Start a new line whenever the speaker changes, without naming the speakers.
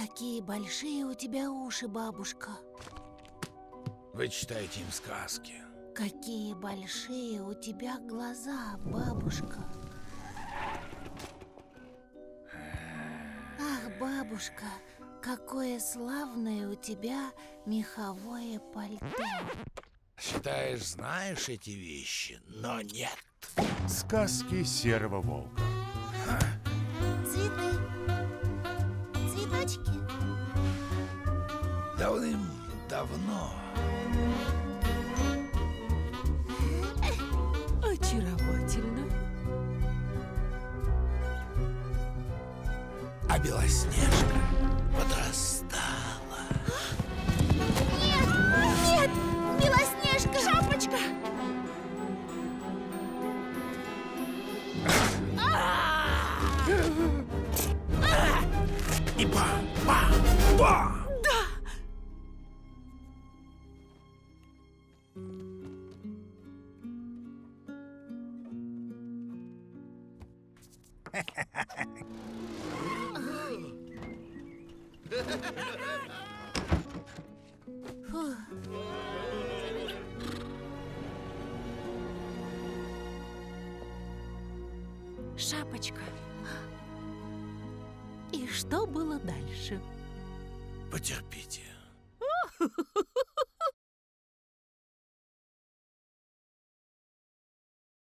Какие большие у тебя уши, бабушка.
Вы читаете им сказки.
Какие большие у тебя глаза, бабушка. Ах, бабушка, какое славное у тебя меховое пальто.
Считаешь, знаешь эти вещи, но нет.
Сказки серого волка.
Давным-давно
Очаровательно.
А Белоснежка подрастала.
Нет, Белоснежка! Шапочка!
И ба-ба-ба!
Шапочка. И что было дальше?
Потерпите.